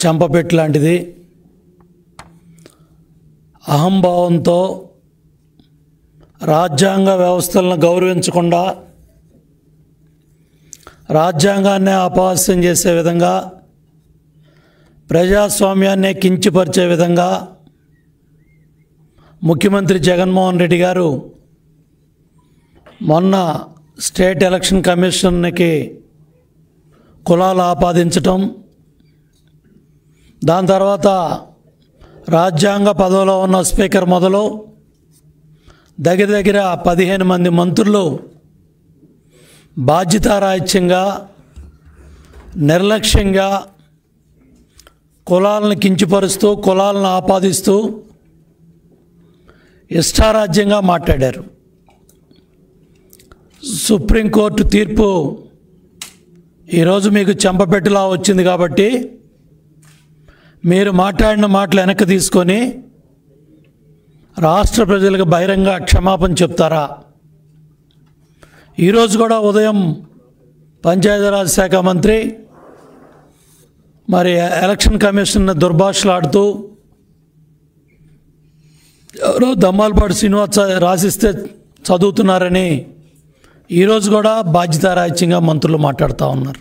చంపపెట్టు లాంటిది. అహంభావంతో రాజ్యాంగ వ్యవస్థలను గౌరవించకుండా రాజ్యాంగాన్ని అపహాస్యం చేసే విధంగా ప్రజాస్వామ్యాన్ని కించపరిచే విధంగా ముఖ్యమంత్రి జగన్మోహన్ రెడ్డి గారు మొన్న స్టేట్ ఎలక్షన్ కమిషన్కి కులాలు ఆపాదించటం దాని తర్వాత రాజ్యాంగ పదవిలో ఉన్న స్పీకర్ మొదలు దగ్గర దగ్గర పదిహేను మంది మంత్రులు బాధ్యతారాహిత్యంగా నిర్లక్ష్యంగా కులాలను కించపరుస్తూ కులాలను ఆపాదిస్తూ ఇష్టారాజ్యంగా మాట్లాడారు. సుప్రీంకోర్టు తీర్పు ఈరోజు మీకు చెంపపెట్టులా వచ్చింది కాబట్టి మీరు మాట్లాడిన మాటలు వెనక్కి తీసుకొని రాష్ట్ర ప్రజలకు బహిరంగ క్షమాపణ చెప్తారా? ఈరోజు కూడా ఉదయం పంచాయతీరాజ్ శాఖ మంత్రి మరి ఎలక్షన్ కమిషన్ దుర్భాషలాడుతూ ఎవరో దమ్మాలపాటి శ్రీనివాస్ రాసిస్తే చదువుతున్నారని ఈరోజు కూడా బాధ్యతారాహిత్యంగా మంత్రులు మాట్లాడుతూ ఉన్నారు.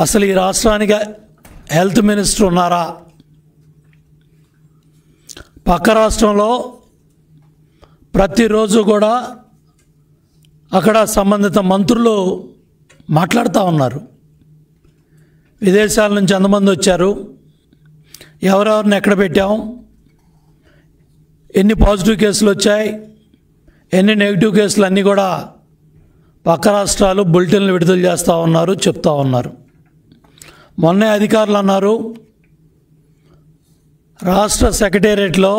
అసలు ఈ రాష్ట్రానికి హెల్త్ మినిస్టర్ ఉన్నారా? పక్క రాష్ట్రంలో ప్రతిరోజు కూడా అక్కడ సంబంధిత మంత్రులు మాట్లాడుతూ ఉన్నారు. విదేశాల నుంచి ఎంతమంది వచ్చారు? ఎవరెవరిని ఎక్కడ పెట్టాం? ఎన్ని పాజిటివ్ కేసులు వచ్చాయి? ఎన్ని నెగిటివ్ కేసులు అన్నీ కూడా పక్క రాష్ట్రాలు బులెటిన్లు విడుదల చేస్తూ ఉన్నారు చెప్తా ఉన్నారు. మొన్నే అధికారులు అన్నారు రాష్ట్ర సెక్రటేరియట్లో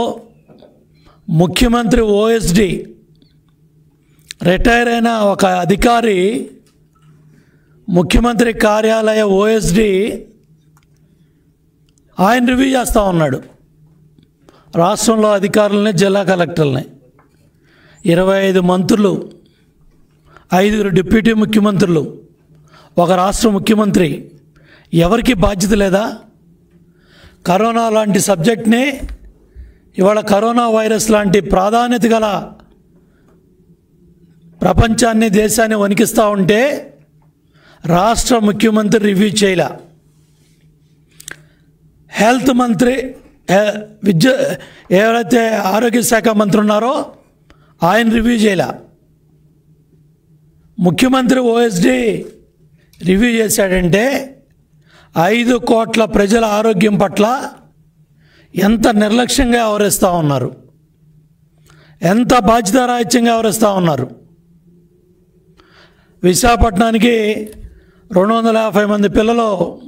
ముఖ్యమంత్రి ఓఎస్డి రిటైర్ అయిన ఒక అధికారి ముఖ్యమంత్రి కార్యాలయ ఓఎస్డి ఆయన రివ్యూ చేస్తూ ఉన్నాడు. రాష్ట్రంలో అధికారులని జిల్లా కలెక్టర్లని ఇరవై ఐదు మంత్రులు ఐదుగురు డిప్యూటీ ముఖ్యమంత్రులు ఒక రాష్ట్ర ముఖ్యమంత్రి ఎవరికి బాధ్యత లేదా? కరోనా లాంటి సబ్జెక్ట్ని ఇవాళ కరోనా వైరస్ లాంటి ప్రాధాన్యత గల ప్రపంచాన్ని దేశాన్ని వణికిస్తూ ఉంటే రాష్ట్ర ముఖ్యమంత్రి రివ్యూ చేయలే. హెల్త్ మంత్రి విద్య ఎవరైతే ఆరోగ్య శాఖ మంత్రి ఉన్నారో ఆయన రివ్యూ చేయలే. ముఖ్యమంత్రి ఓఎస్డి రివ్యూ చేశాడంటే ఐదు కోట్ల ప్రజల ఆరోగ్యం పట్ల ఎంత నిర్లక్ష్యంగా వ్యవహరిస్తూ ఉన్నారు? ఎంత బాధ్యతారాహిత్యంగా వ్యవహరిస్తూ ఉన్నారు? విశాఖపట్నానికి రెండు వందల యాభై మంది పిల్లలు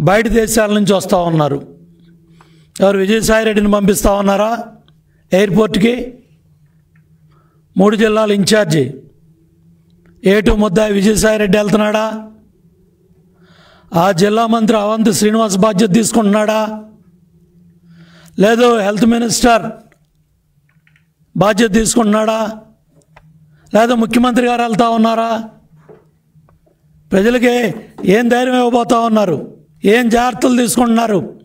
బయట దేశాల నుంచి వస్తూ ఉన్నారు. ఎవరు విజయసాయిరెడ్డిని పంపిస్తూ ఉన్నారా? ఎయిర్పోర్ట్కి? మూడు జిల్లాల ఇన్ఛార్జి. ఏటు ముద్దాయి విజయసాయిరెడ్డి వెళ్తున్నాడా? ఆ జిల్లా మంత్రి అవంతి శ్రీనివాస్ బాధ్యత తీసుకుంటున్నాడా? లేదు హెల్త్ మినిస్టర్ బాధ్యత తీసుకుంటున్నాడా? లేదా ముఖ్యమంత్రి గారు వెళ్తా ఉన్నారా? ప్రజలకి ఏం ధైర్యం ఇవ్వబోతా ఉన్నారు? ఏం జాగ్రత్తలు తీసుకుంటున్నారు?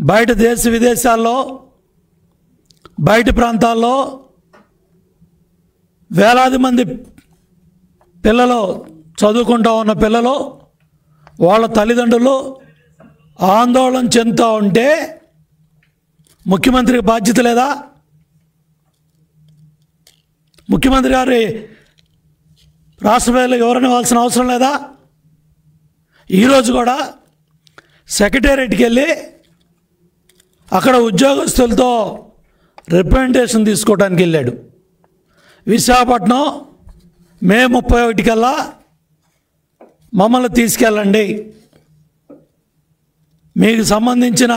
బయట దేశ విదేశాల్లో బయట ప్రాంతాల్లో వేలాది మంది పిల్లలు చదువుకుంటూ ఉన్న పిల్లలు వాళ్ళ తల్లిదండ్రులు ఆందోళన చెందుతూ ఉంటే ముఖ్యమంత్రికి బాధ్యత లేదా? ముఖ్యమంత్రి గారి రాష్ట్ర ప్రజలకు ఇవ్వాల్సిన అవసరం లేదా? ఈరోజు కూడా సెక్రటేరియట్కి వెళ్ళి అక్కడ ఉద్యోగస్తులతో రిప్రజెంటేషన్ తీసుకోవడానికి వెళ్ళాడు. విశాఖపట్నం మే ముప్పై ఒకటికల్లా మమ్మల్ని తీసుకెళ్ళండి. మీకు సంబంధించిన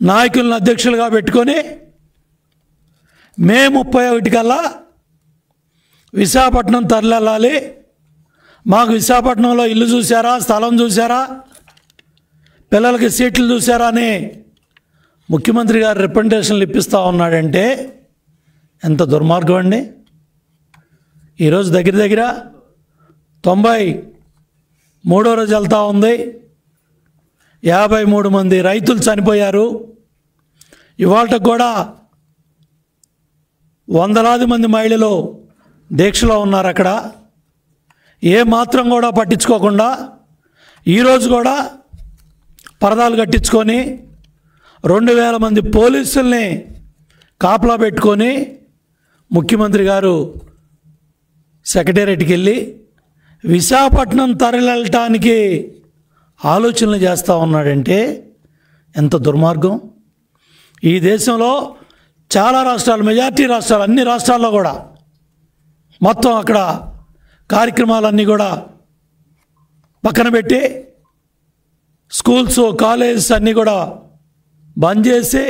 నాయకులను అధ్యక్షులుగా పెట్టుకొని మే ముప్పై ఒకటి కల్లా విశాఖపట్నం తరలివెళ్ళాలి. మాకు విశాఖపట్నంలో ఇల్లు చూసారా స్థలం చూసారా పిల్లలకి సీట్లు చూసారా అని ముఖ్యమంత్రి గారు రిప్రజెంటేషన్లు ఇప్పిస్తూ ఉన్నాడంటే ఎంత దుర్మార్గం అండి. ఈరోజు దగ్గర దగ్గర తొంభై మూడో రోజు వెళ్తూ ఉంది. యాభై మూడు మంది రైతులు చనిపోయారు. ఇవాళ కూడా వందలాది మంది మహిళలు దీక్షలో ఉన్నారు అక్కడ. ఏ మాత్రం కూడా పట్టించుకోకుండా ఈరోజు కూడా పరదాలు కట్టించుకొని రెండు వేల మంది పోలీసుల్ని కాపలా పెట్టుకొని ముఖ్యమంత్రి గారు సెక్రటేరియట్కి వెళ్ళి విశాఖపట్నం తరలివెళ్ళటానికి ఆలోచనలు చేస్తూ ఉన్నాడంటే ఎంత దుర్మార్గం. ఈ దేశంలో చాలా రాష్ట్రాలు మెజార్టీ రాష్ట్రాలు అన్ని రాష్ట్రాల్లో కూడా మొత్తం అక్కడ కార్యక్రమాలన్నీ కూడా పక్కన పెట్టి స్కూల్స్ కాలేజెస్ అన్నీ కూడా బంద్ చేసి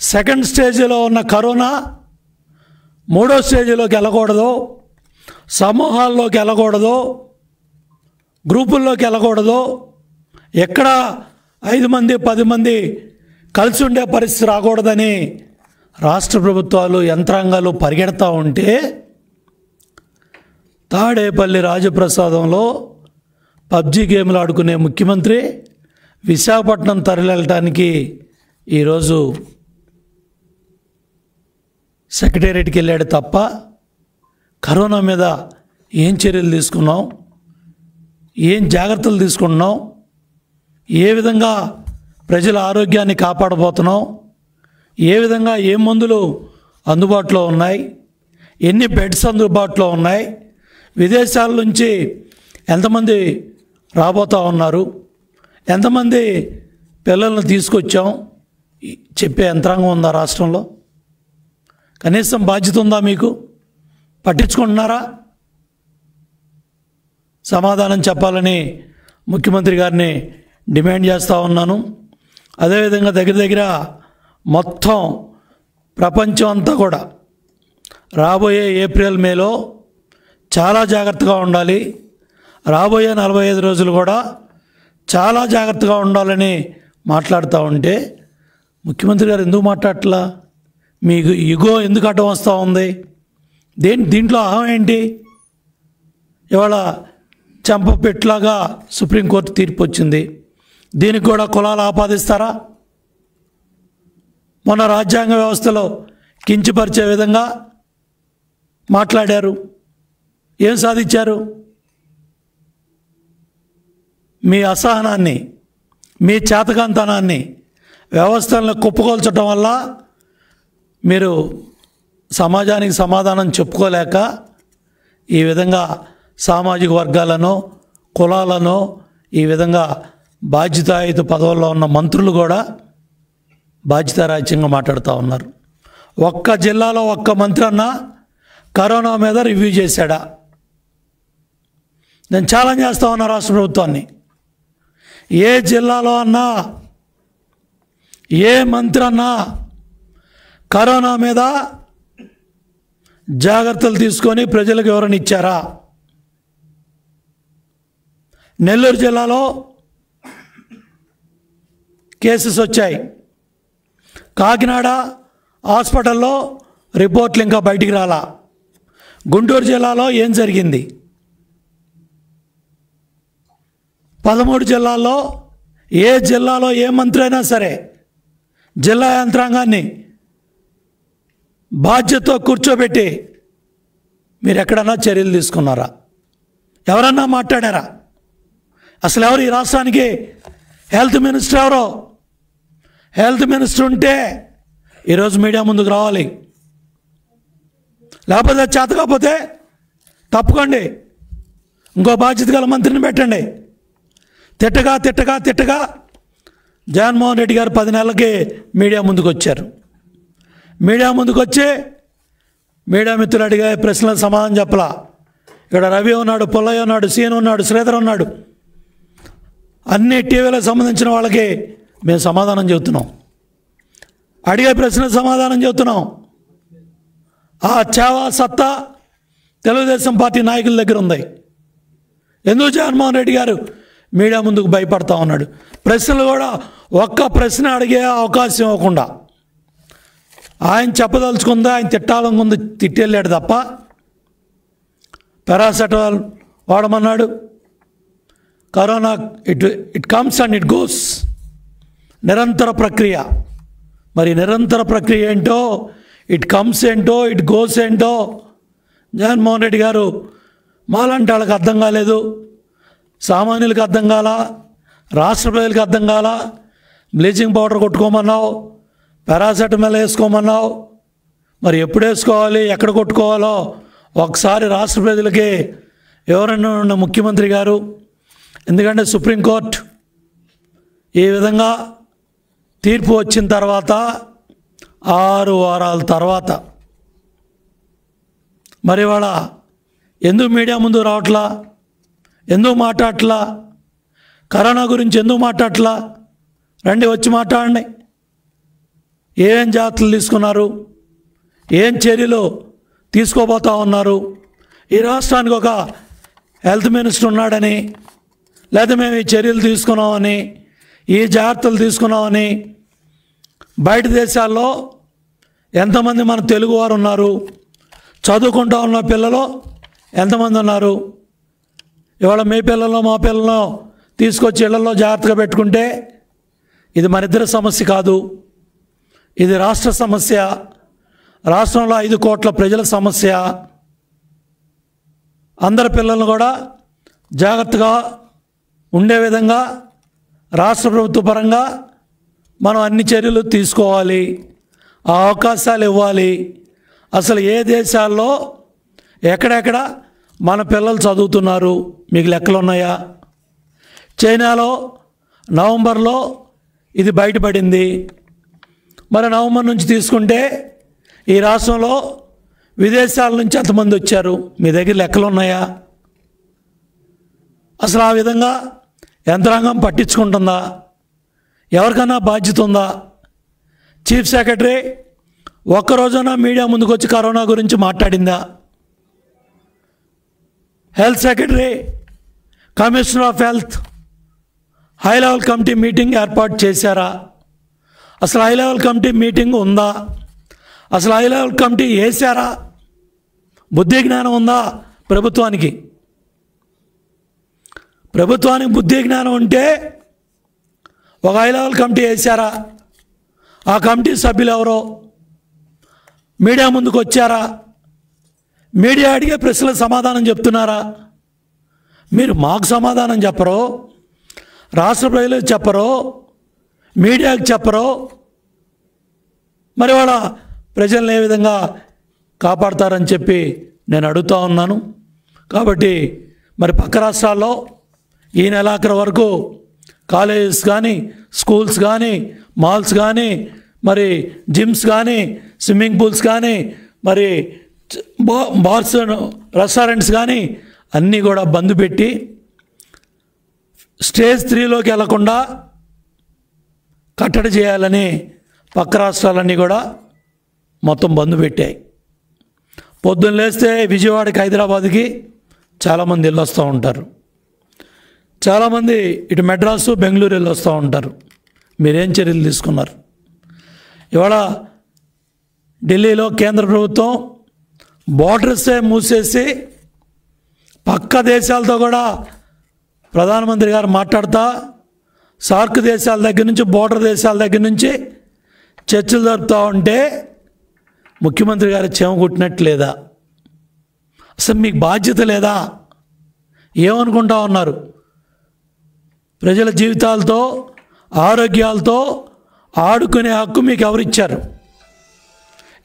సెకండ్ స్టేజ్లో ఉన్న కరోనా మూడో స్టేజ్లోకి వెళ్ళకూడదు సమూహాల్లోకి వెళ్ళకూడదు గ్రూపుల్లోకి వెళ్ళకూడదు. ఎక్కడ ఐదు మంది పది మంది కలిసి ఉండే పరిస్థితి రాకూడదని రాష్ట్ర ప్రభుత్వాలు యంత్రాంగాలు పరిగెడతా ఉంటే తాడేపల్లి రాజప్రసాదంలో పబ్జి గేమ్లు ఆడుకునే ముఖ్యమంత్రి విశాఖపట్నం తరలివెళ్ళటానికి ఈరోజు సెక్రటేరియట్కి వెళ్ళాడు తప్ప కరోనా మీద ఏం చర్యలు తీసుకున్నాం ఏం జాగ్రత్తలు తీసుకుంటున్నాం ఏ విధంగా ప్రజల ఆరోగ్యాన్ని కాపాడబోతున్నాం ఏ విధంగా ఏ మందులు అందుబాటులో ఉన్నాయి? ఎన్ని బెడ్స్ అందుబాటులో ఉన్నాయి? విదేశాల నుంచి ఎంతమంది రాబోతూ ఉన్నారు? ఎంతమంది పిల్లల్ని తీసుకొచ్చాం? చెప్పే యంత్రాంగం ఉందా రాష్ట్రంలో? కనీసం బాధ్యత ఉందా మీకు? పట్టించుకుంటున్నారా? సమాధానం చెప్పాలని ముఖ్యమంత్రి గారిని డిమాండ్ చేస్తూ ఉన్నాను. అదేవిధంగా దగ్గర దగ్గర మొత్తం ప్రపంచం అంతా కూడా రాబోయే ఏప్రిల్ మేలో చాలా జాగ్రత్తగా ఉండాలి. రాబోయే నలభై ఐదు రోజులు కూడా చాలా జాగ్రత్తగా ఉండాలని మాట్లాడుతూ ఉంటే ముఖ్యమంత్రి గారు ఎందుకు మాట్లాడట్లా? మీకు ఇగో ఎందుకు అడ్డం వస్తూ ఉంది? దేని దీంట్లో అహం ఏంటి? ఇవాళ చెంపపెట్లాగా సుప్రీంకోర్టు తీర్పు వచ్చింది. దీనికి కూడా కులాలు ఆపాదిస్తారా? మొన్న రాజ్యాంగ వ్యవస్థలో కించపరిచే విధంగా మాట్లాడారు. ఏం సాధించారు? మీ అసహనాన్ని మీ చేతకంతనాన్ని వ్యవస్థలను కుప్పకొల్చడం వల్ల మీరు సమాజానికి సమాధానం చెప్పుకోలేక ఈ విధంగా సామాజిక వర్గాలను కులాలను ఈ విధంగా బాధ్యతాయుత పదవుల్లో ఉన్న మంత్రులు కూడా బాధ్యతారాజ్యంగా మాట్లాడుతూ ఉన్నారు. ఒక్క జిల్లాలో ఒక్క మంత్రి అన్నా కరోనా మీద రివ్యూ చేశాడా? నేను ఛాలెంజ్ చేస్తా ఉన్నా రాష్ట్ర ప్రభుత్వాన్ని. ఏ జిల్లాలో అన్నా ఏ మంత్రి అన్నా కరోనా మీద జాగ్రత్తలు తీసుకొని ప్రజలకు వివరణ ఇచ్చారా? నెల్లూరు జిల్లాలో కేసెస్ వచ్చాయి. కాకినాడ హాస్పిటల్లో రిపోర్ట్లు ఇంకా బయటికి రాలా. గుంటూరు జిల్లాలో ఏం జరిగింది? పదమూడు జిల్లాల్లో ఏ జిల్లాలో ఏ మంత్రి అయినా సరే జిల్లా యంత్రాంగాన్ని బాధ్యత కూర్చోబెట్టి మీరు ఎక్కడన్నా చర్యలు తీసుకున్నారా? ఎవరన్నా మాట్లాడారా? అసలు ఎవరు ఈ రాష్ట్రానికి హెల్త్ మినిస్టర్ ఎవరో? హెల్త్ మినిస్టర్ ఉంటే ఈరోజు మీడియా ముందుకు రావాలి. లేకపోతే చేత కాకపోతే తప్పుకోండి. ఇంకో బాధ్యత గల మంత్రిని పెట్టండి. తిట్టగా తిట్టగా తిట్టగా జగన్మోహన్ రెడ్డి గారు పది నెలలకి మీడియా ముందుకు వచ్చారు మీడియా ముందుకు వచ్చి మీడియా మిత్రులు అడిగే ప్రశ్నలకు సమాధానం చెప్పలా. ఇక్కడ రవి ఉన్నాడు పుల్లయ్య ఉన్నాడు సీన్ ఉన్నాడు శ్రీధర్ ఉన్నాడు. అన్ని టీవీలకు సంబంధించిన వాళ్ళకి మేము సమాధానం చెబుతున్నాం. అడిగే ప్రశ్నకు సమాధానం చెబుతున్నాం. ఆ చావా సత్తా తెలుగుదేశం పార్టీ నాయకుల దగ్గర ఉంది. ఎందుకు జగన్మోహన్ రెడ్డి గారు మీడియా ముందుకు భయపడతా ఉన్నాడు? ప్రశ్నలు కూడా ఒక్క ప్రశ్న అడిగే అవకాశం ఇవ్వకుండా. ఆయన చెప్పదలుచుకుందా ఆయన తిట్టాలనుకుంది తిట్టెళ్ళాడు తప్ప. Paracetamol వాడమన్నాడు. Corona it it comes and it goes నిరంతర ప్రక్రియ. మరి నిరంతర ప్రక్రియ ఏంటో ఇట్ కమ్స్ ఏంటో ఇట్ గోస్ ఏంటో జగన్మోహన్ రెడ్డి గారు మాలాంటి వాళ్ళకి అర్థం కాలేదు. సామాన్యులకు అర్థం కాలా రాష్ట్ర ప్రజలకు అర్థం కాల బ్లీచింగ్ పౌడర్ కొట్టుకోమన్నావు. పారాసెటమాల్ వేసుకోమన్నావు. మరి ఎప్పుడు వేసుకోవాలి ఎక్కడ కొట్టుకోవాలో ఒకసారి రాష్ట్ర ప్రజలకి ఎవరైనా ఉన్న ముఖ్యమంత్రి గారు ఎందుకంటే సుప్రీంకోర్టు ఈ విధంగా తీర్పు వచ్చిన తర్వాత ఆరు వారాల తర్వాత మరి వాళ్ళ ఎందుకు మీడియా ముందు రావట్లా? ఎందుకు మాట్లాడట్లా? కరోనా గురించి ఎందుకు మాట్లాడట్లా? రండి వచ్చి మాట్లాడండి. ఏం జాగ్రత్తలు తీసుకున్నారు? ఏం చర్యలు తీసుకోబోతా ఉన్నారు? ఈ రాష్ట్రానికి ఒక హెల్త్ మినిస్టర్ ఉన్నాడని లేదా మేము ఈ చర్యలు తీసుకున్నామని ఈ జాగ్రత్తలు తీసుకున్నామని బయట దేశాల్లో ఎంతమంది మన తెలుగువారు ఉన్నారు? చదువుకుంటా ఉన్న పిల్లలు ఎంతమంది ఉన్నారు? ఇవాళ మీ పిల్లలు మా పిల్లలు తీసుకొచ్చి ఇళ్ళలో జాగ్రత్తగా పెట్టుకుంటే ఇది మనిద్దరి సమస్య కాదు. ఇది రాష్ట్ర సమస్య. రాష్ట్రంలో ఐదు కోట్ల ప్రజల సమస్య. అందరి పిల్లలను కూడా జాగ్రత్తగా ఉండే విధంగా రాష్ట్ర ప్రభుత్వ పరంగా మనం అన్ని చర్యలు తీసుకోవాలి. ఆ అవకాశాలు ఇవ్వాలి. అసలు ఏ దేశాల్లో ఎక్కడెక్కడ మన పిల్లలు చదువుతున్నారు? మీకు లెక్కలు ఉన్నాయా? చైనాలో నవంబర్లో ఇది బయటపడింది. మరి నవంబర్ నుంచి తీసుకుంటే ఈ రాష్ట్రంలో విదేశాల నుంచి ఎంతమంది వచ్చారు. మీ దగ్గర లెక్కలు ఉన్నాయా అసలు ఆ విధంగా యంత్రాంగం పట్టించుకుంటుందా? ఎవరికైనా బాధ్యత ఉందా? చీఫ్ సెక్రటరీ ఒక్కరోజున మీడియా ముందుకు వచ్చి కరోనా గురించి మాట్లాడిందా? Health secretary commissioner of health high level committee meeting ఏర్పాటు చేశారా? అసలు హై లెవెల్ కమిటీ మీటింగ్ ఉందా? అసలు హై లెవెల్ కమిటీ వేశారా? బుద్ధి జ్ఞానం ఉందా ప్రభుత్వానికి? ప్రభుత్వానికి బుద్ధి జ్ఞానం ఉంటే ఒక హై లెవెల్ కమిటీ వేశారా? ఆ కమిటీ సభ్యులు ఎవరో? మీడియా ముందుకు వచ్చారా? మీడియా అడిగే ప్రశ్నలకు సమాధానం చెప్తున్నారా? మీరు మాకు సమాధానం చెప్పరు? రాష్ట్ర ప్రజలకు చెప్పరు? మీడియాకి చెప్పరు. మరి వాళ్ళ ప్రజల్ని ఏ విధంగా కాపాడతారని చెప్పి నేను అడుగుతూ ఉన్నాను. కాబట్టి మరి పక్క రాష్ట్రాల్లో ఈ నెలాఖరు వరకు కాలేజెస్ కానీ స్కూల్స్ కానీ మాల్స్ కానీ మరి జిమ్స్ కానీ స్విమ్మింగ్ పూల్స్ కానీ మరి బా- బార్స్ రెస్టారెంట్స్ కానీ అన్నీ కూడా బంద్ పెట్టి స్టేజ్ త్రీలోకి వెళ్ళకుండా కట్టడి చేయాలని పక్క రాష్ట్రాలన్నీ కూడా మొత్తం బంద్ పెట్టాయి. పొద్దున్న లేస్తే విజయవాడకి హైదరాబాద్కి చాలామంది వెళ్ళొస్తూ ఉంటారు. చాలామంది ఇటు మెడ్రాసు బెంగళూరు వెళ్ళొస్తూ ఉంటారు. మీరేం చర్యలు తీసుకున్నారు? ఇవాళ ఢిల్లీలో కేంద్ర ప్రభుత్వం బోర్డర్సే మూసేసి పక్క దేశాలతో కూడా ప్రధానమంత్రి గారు మాట్లాడుతా సార్క్ దేశాల దగ్గర నుంచి బోర్డర్ దేశాల దగ్గర నుంచి చర్చలు జరుపుతూ ఉంటే ముఖ్యమంత్రి గారు చెమ లేదా అసలు మీకు బాధ్యత లేదా? ఏమనుకుంటా ఉన్నారు? ప్రజల జీవితాలతో ఆరోగ్యాలతో ఆడుకునే హక్కు మీకు ఎవరిచ్చారు?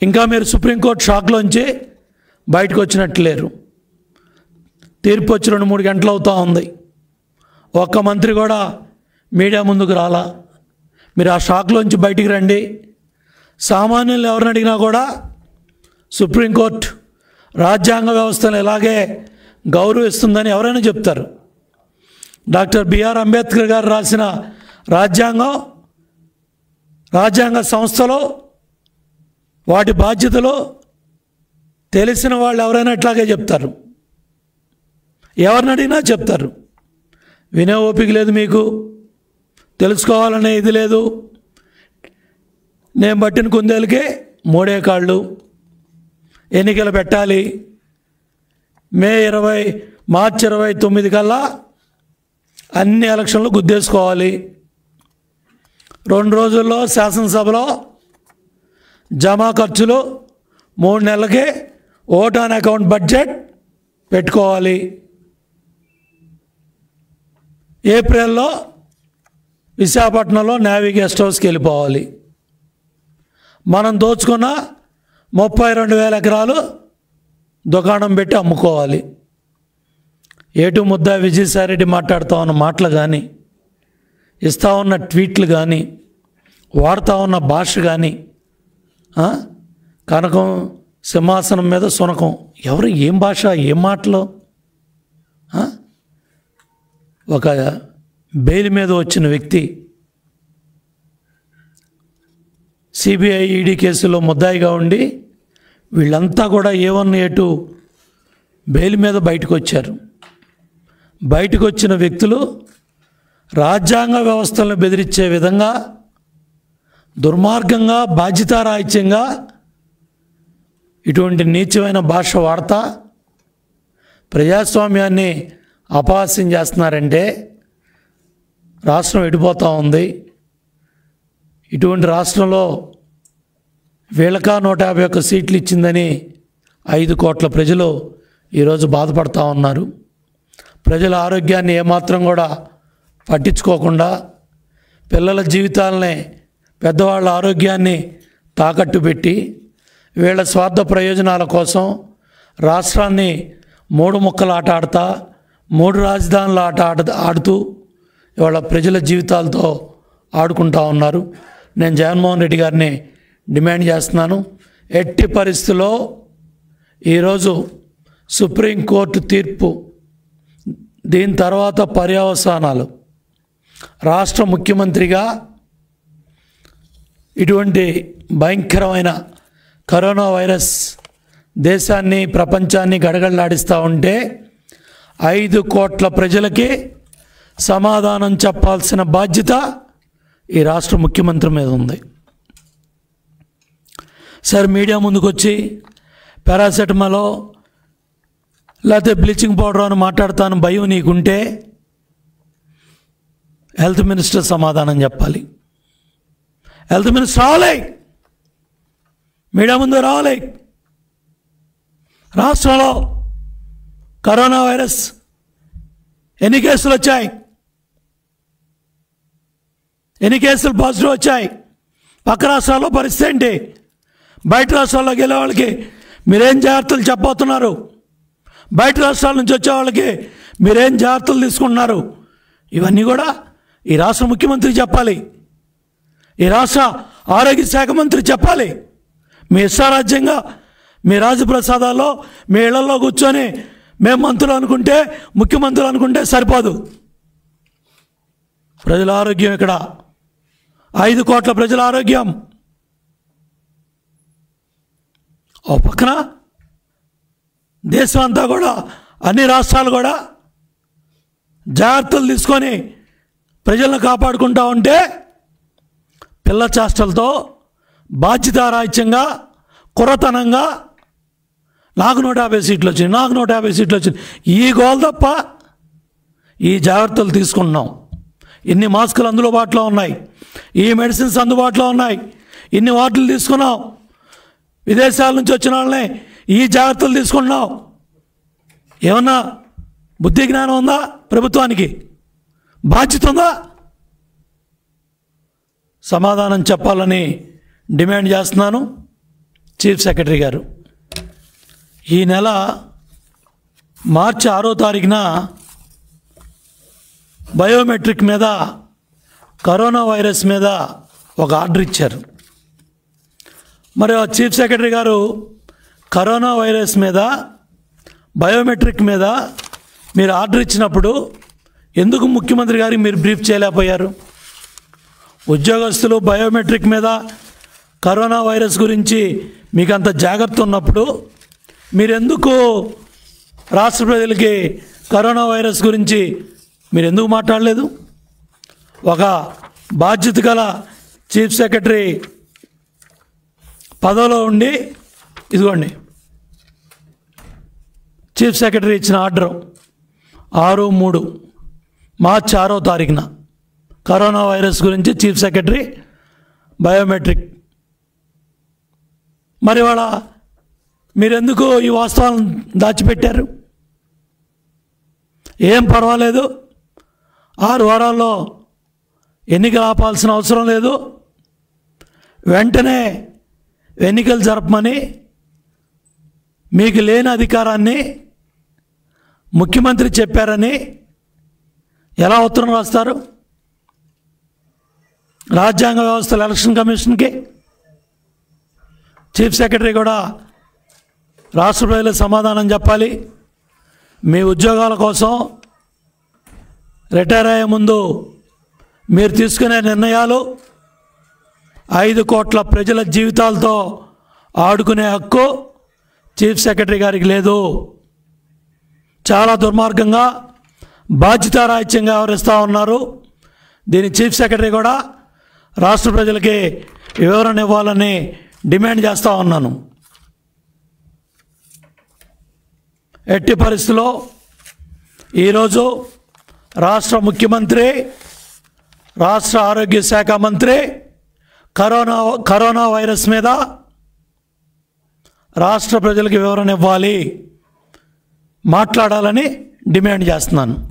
ఇంకా మీరు సుప్రీంకోర్టు షాక్లోంచి బయటకు వచ్చినట్టు లేరు తీర్పు వచ్చి రెండు మూడు గంటలు అవుతూ ఉంది. ఒక్క మంత్రి కూడా మీడియా ముందుకు రాలా? మీరు ఆ షాక్లోంచి బయటికి రండి. సామాన్యులు ఎవరిని అడిగినా కూడా సుప్రీంకోర్టు రాజ్యాంగ వ్యవస్థను ఇలాగే గౌరవిస్తుందని ఎవరైనా చెప్తారు. డాక్టర్ బిఆర్ అంబేద్కర్ గారు రాసిన రాజ్యాంగం రాజ్యాంగ సంస్థలో వాటి బాధ్యతలు తెలిసిన వాళ్ళు ఎవరైనా ఇట్లాగే చెప్తారు. ఎవరిని అడిగినా చెప్తారు. వినే ఓపిక లేదు మీకు. తెలుసుకోవాలనే ఇది లేదు. నేను పట్టిన కుందేలకే మూడే కాళ్ళు. ఎన్నికలు పెట్టాలి. మే ఇరవై మార్చి ఇరవై తొమ్మిది కల్లా అన్ని ఎలక్షన్లు గుద్దేసుకోవాలి. రెండు రోజుల్లో శాసనసభలో జమా ఖర్చులు మూడు నెలలకే ఓట్ ఆన్ అకౌంట్ బడ్జెట్ పెట్టుకోవాలి. ఏప్రిల్లో విశాఖపట్నంలో నేవీ గెస్ట్ హౌస్కి వెళ్ళిపోవాలి. మనం దోచుకున్న ముప్పై రెండు వేల ఎకరాలు దుకాణం పెట్టి అమ్ముకోవాలి. ఏటు ముద్ద విజయసాయిరెడ్డి మాట్లాడుతూ ఉన్న మాటలు కానీ ఇస్తా ఉన్న ట్వీట్లు కానీ వాడుతూ ఉన్న భాష కానీ కనకం సింహాసనం మీద సునకం. ఎవరు ఏం భాష ఏం మాటలు? ఒక బెయిల్ మీద వచ్చిన వ్యక్తి సిబిఐ ఈడీ కేసులో ముద్దాయిగా ఉండి వీళ్ళంతా కూడా ఏ వన్ ఏ బెయిల్ మీద బయటకు వచ్చారు. బయటకు వచ్చిన వ్యక్తులు రాజ్యాంగ వ్యవస్థలను బెదిరించే విధంగా దుర్మార్గంగా బాధ్యతారాహిత్యంగా ఇటువంటి నీచమైన భాష వాడతా ప్రజాస్వామ్యాన్ని అపహాస్యం చేస్తున్నారంటే రాష్ట్రం ఎడిపోతూ ఉంది. ఇటువంటి రాష్ట్రంలో వీళ్ళకా నూట యాభై ఒక్క సీట్లు ఇచ్చిందని ఐదు కోట్ల ప్రజలు ఈరోజు బాధపడతా ఉన్నారు. ప్రజల ఆరోగ్యాన్ని ఏమాత్రం కూడా పట్టించుకోకుండా పిల్లల జీవితాలనే పెద్దవాళ్ళ ఆరోగ్యాన్ని తాకట్టు పెట్టి వీళ్ళ స్వార్థ ప్రయోజనాల కోసం రాష్ట్రాన్ని మూడు ముక్కలు ఆట ఆడతా మూడు రాజధానుల ఆట ఆడ ఆడుతూ ఇవాళ ప్రజల జీవితాలతో ఆడుకుంటా ఉన్నారు. నేను జగన్మోహన్ రెడ్డి గారిని డిమాండ్ చేస్తున్నాను. ఎట్టి పరిస్థితుల్లో ఈరోజు సుప్రీంకోర్టు తీర్పు దీని తర్వాత పర్యవసానాలు. రాష్ట్ర ముఖ్యమంత్రిగా ఇటువంటి భయంకరమైన కరోనా వైరస్ దేశాన్ని ప్రపంచాన్ని గడగడలాడిస్తూ ఉంటే ఐదు కోట్ల ప్రజలకి సమాధానం చెప్పాల్సిన బాధ్యత ఈ రాష్ట్ర ముఖ్యమంత్రి మీద ఉంది. సార్ మీడియా ముందుకు వచ్చి పారాసెటమాలో లేకపోతే బ్లీచింగ్ పౌడర్ అని మాట్లాడతాను భయం నీకుంటే హెల్త్ మినిస్టర్ సమాధానం చెప్పాలి. హెల్త్ మినిస్టర్ రావాలి. మీడియా ముందు రావాలి. రాష్ట్రంలో కరోనా వైరస్ ఎన్ని కేసులు వచ్చాయి? ఎన్ని కేసులు పాజిటివ్ వచ్చాయి? పక్క రాష్ట్రాల్లో పరిస్థితి ఏంటి? బయట రాష్ట్రాల్లోకి వెళ్ళే వాళ్ళకి మీరేం జాగ్రత్తలు చెప్పబోతున్నారు? బయట రాష్ట్రాల నుంచి వచ్చే వాళ్ళకి మీరేం జాగ్రత్తలు తీసుకుంటున్నారు? ఇవన్నీ కూడా ఈ రాష్ట్ర ముఖ్యమంత్రి చెప్పాలి. ఈ రాష్ట్ర ఆరోగ్య శాఖ మంత్రి చెప్పాలి. మీ ఇష్టారాజ్యంగా మీ రాజప్రసాదాల్లో మీ ఇళ్ళలో కూర్చొని మేము మంత్రులు అనుకుంటే ముఖ్యమంత్రులు అనుకుంటే సరిపోదు. ప్రజల ఆరోగ్యం ఇక్కడ ఐదు కోట్ల ప్రజల ఆరోగ్యం. ఓ పక్కన దేశం అంతా కూడా అన్ని రాష్ట్రాలు కూడా జాగ్రత్తలు తీసుకొని ప్రజలను కాపాడుకుంటా ఉంటే పిల్ల చేష్టలతో బాధ్యతారాహిత్యంగా కురతనంగా నాకు నూట యాభై సీట్లు వచ్చినాయి నాకు నూట యాభై సీట్లు వచ్చినాయి. ఈ గోల్ తప్ప ఈ జాగ్రత్తలు తీసుకుంటున్నాం. ఇన్ని మాస్కులు అందుబాటులో ఉన్నాయి? ఈ మెడిసిన్స్ అందుబాటులో ఉన్నాయి? ఇన్ని వాటిలు తీసుకున్నాం విదేశాల నుంచి వచ్చిన వాళ్ళని ఈ జాగ్రత్తలు తీసుకుంటున్నాం ఏమన్నా బుద్ధి జ్ఞానం ఉందా ప్రభుత్వానికి? బాధ్యత ఉందా? సమాధానం చెప్పాలని డిమాండ్ చేస్తున్నాను చీఫ్ సెక్రటరీ గారు. ఈ నెల మార్చి ఆరో తారీఖున బయోమెట్రిక్ మీద కరోనా వైరస్ మీద ఒక ఆర్డర్ ఇచ్చారు. మరి ఆ చీఫ్ సెక్రటరీ గారు కరోనా వైరస్ మీద బయోమెట్రిక్ మీద మీరు ఆర్డర్ ఇచ్చినప్పుడు ఎందుకు ముఖ్యమంత్రి గారికి మీరు బ్రీఫ్ చేయలేకపోయారు? ఉద్యోగస్తులు బయోమెట్రిక్ మీద కరోనా వైరస్ గురించి మీకు అంత జాగ్రత్త ఉన్నప్పుడు మీరెందుకు రాష్ట్ర ప్రజలకి కరోనా వైరస్ గురించి మీరు ఎందుకు మాట్లాడలేదు? ఒక బాధ్యత గల చీఫ్ సెక్రటరీ పదవిలో ఉండి ఇదిగోండి చీఫ్ సెక్రటరీ ఇచ్చిన ఆర్డర్ ఆరు మూడు మార్చి ఆరో తారీఖున. కరోనా వైరస్ గురించి చీఫ్ సెక్రటరీ బయోమెట్రిక్. మరి వాళ్ళ మీరెందుకు ఈ వాస్తవాలను దాచిపెట్టారు? ఏం పర్వాలేదు? ఆరు వారాల్లో ఎన్నికలు ఆపాల్సిన అవసరం లేదు. వెంటనే ఎన్నికలు జరపమని మీకు లేని అధికారాన్ని ముఖ్యమంత్రి చెప్పారని ఎలా ఉత్తరం రాస్తారు? రాజ్యాంగ వ్యవస్థల ఎలక్షన్ కమిషన్కి చీఫ్ సెక్రటరీ కూడా రాష్ట్ర ప్రజలకు సమాధానం చెప్పాలి. మీ ఉద్యోగాల కోసం రిటైర్ అయ్యే ముందు మీరు తీసుకునే నిర్ణయాలు ఐదు కోట్ల ప్రజల జీవితాలతో ఆడుకునే హక్కు చీఫ్ సెక్రటరీ గారికి లేదు. చాలా దుర్మార్గంగా బాధ్యతారాహిత్యంగా వ్యవహరిస్తూ ఉన్నారు. దీని చీఫ్ సెక్రటరీ కూడా రాష్ట్ర ప్రజలకి వివరణ ఇవ్వాలని డిమాండ్ చేస్తూ ఉన్నాను. ఎట్టి పరిస్థితిలో ఈరోజు రాష్ట్ర ముఖ్యమంత్రి రాష్ట్ర ఆరోగ్య శాఖ మంత్రి కరోనా కరోనా వైరస్ మీద రాష్ట్ర ప్రజలకు వివరణ ఇవ్వాలి మాట్లాడాలని డిమాండ్ చేస్తున్నాను.